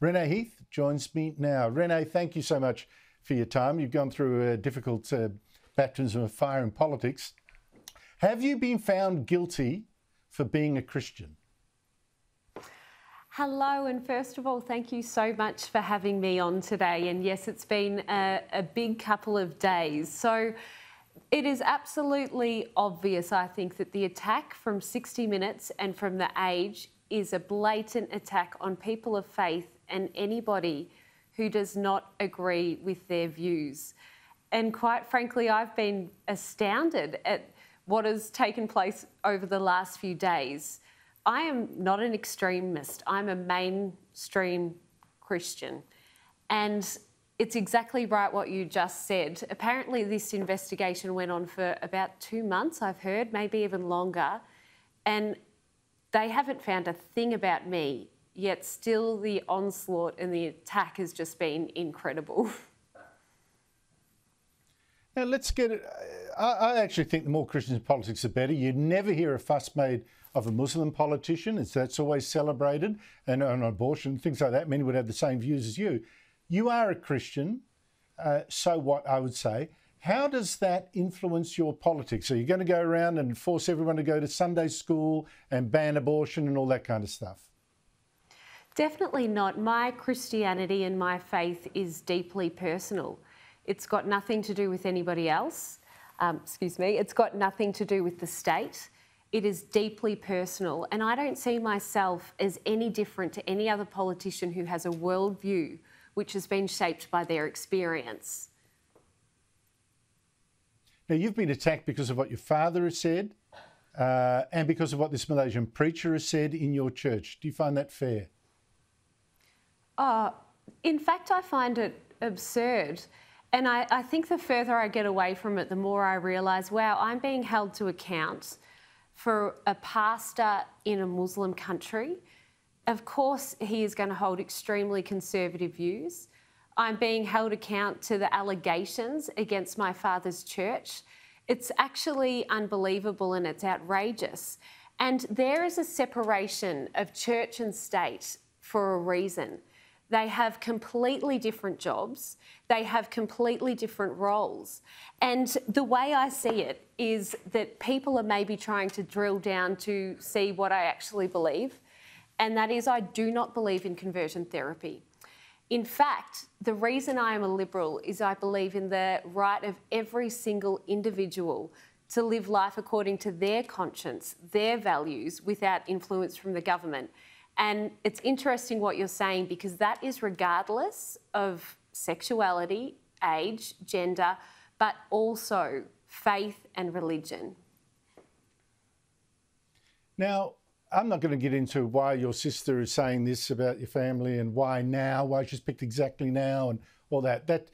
Renee Heath joins me now. Renee, thank you so much for your time. You've gone through a difficult uh, baptism of fire in politics. Have you been found guilty for being a Christian? Hello, and first of all, thank you so much for having me on today. And yes, it's been a, a, big couple of days. So it is absolutely obvious, I think, that the attack from 60 Minutes and from The Age is a blatant attack on people of faith and anybody who does not agree with their views. And quite frankly, I've been astounded at what has taken place over the last few days. I am not an extremist, I'm a mainstream Christian. And it's exactly right what you just said. Apparently, this investigation went on for about two months, I've heard, maybe even longer. And they haven't found a thing about me, yet still the onslaught and the attack has just been incredible. Now, let's get it. I, actually think the more Christians in politics, the better. You never hear a fuss made of a Muslim politician. It's, that's always celebrated. And on abortion, things like that, many would have the same views as you. You are a Christian, uh, so what I would say. How does that influence your politics? Are you going to go around and force everyone to go to Sunday school and ban abortion and all that kind of stuff? Definitely not. My Christianity and my faith is deeply personal. It's got nothing to do with anybody else. Um, excuse me. It's got nothing to do with the state. It is deeply personal, and I don't see myself as any different to any other politician who has a worldview which has been shaped by their experience. Now, you've been attacked because of what your father has said uh, and because of what this Malaysian preacher has said in your church. Do you find that fair? Uh, in fact, I find it absurd. And I, I think the further I get away from it, the more I realise, wow, I'm being held to account for a pastor in a Muslim country. Of course, he is going to hold extremely conservative views. I'm being held account to the allegations against my father's church. It's actually unbelievable and it's outrageous. And there is a separation of church and state for a reason. They have completely different jobs, they have completely different roles. And the way I see it is that people are maybe trying to drill down to see what I actually believe, and that is I do not believe in conversion therapy. In fact, the reason I am a Liberal is I believe in the right of every single individual to live life according to their conscience, their values, without influence from the government. And it's interesting what you're saying because that is regardless of sexuality, age, gender, but also faith and religion. Now, I'm not going to get into why your sister is saying this about your family and why now, why she's picked exactly now and all that. That,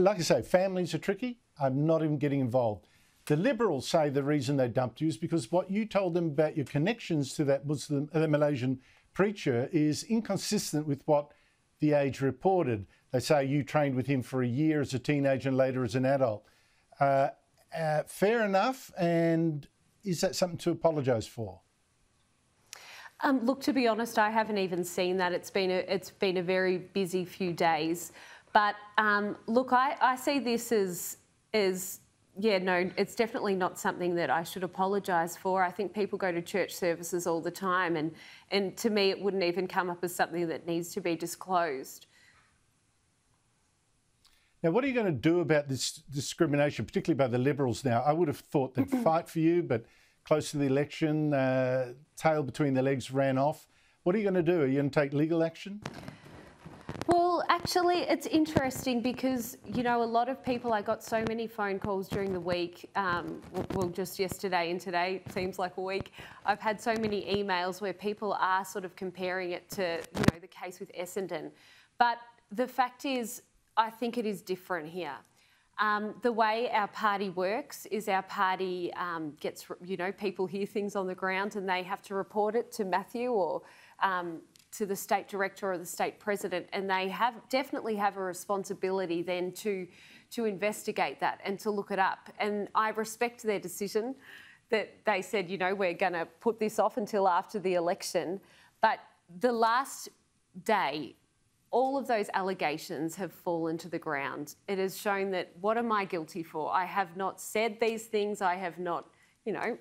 like I say, families are tricky. I'm not even getting involved. The Liberals say the reason they dumped you is because what you told them about your connections to that Muslim, uh, Malaysian preacher is inconsistent with what The Age reported. They say you trained with him for a year as a teenager and later as an adult. Uh, uh, fair enough, and is that something to apologise for? Um, look, to be honest, I haven't even seen that. It's been a, it's been a very busy few days. But um, look, I, I see this as as yeah, no, it's definitely not something that I should apologise for. I think people go to church services all the time, and, and to me, it wouldn't even come up as something that needs to be disclosed. Now, what are you going to do about this discrimination, particularly by the Liberals now? I would have thought they'd fight for you, but close to the election, uh, tail between the legs ran off. What are you going to do? Are you going to take legal action? Well, actually, it's interesting because, you know, a lot of people, I got so many phone calls during the week, um, well, just yesterday and today seems like a week. I've had so many emails where people are sort of comparing it to, you know, the case with Essendon. But the fact is, I think it is different here. Um, the way our party works is our party um, gets, you know, people hear things on the ground and they have to report it to Matthew or um, to the state director or the state president, and they have definitely have a responsibility then to to investigate that and to look it up. And I respect their decision that they said, you know, we're going to put this off until after the election. But the last day all of those allegations have fallen to the ground. It has shown that what am I guilty for? I have not said these things. I have not, you know,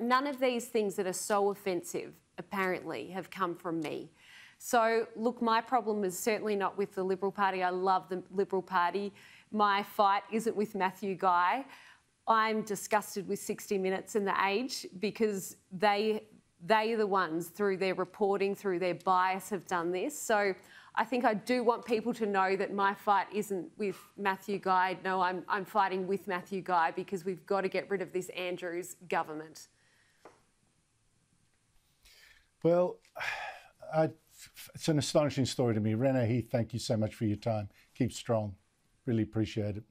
none of these things that are so offensive apparently have come from me. So, look, my problem is certainly not with the Liberal Party. I love the Liberal Party. My fight isn't with Matthew Guy. I'm disgusted with 60 Minutes and The Age because they they are the ones through their reporting, through their bias, have done this. So I think I do want people to know that my fight isn't with Matthew Guy. No, I'm, I'm fighting with Matthew Guy because we've got to get rid of this Andrews government. Well, I, it's an astonishing story to me. Renee Heath, thank you so much for your time. Keep strong. Really appreciate it.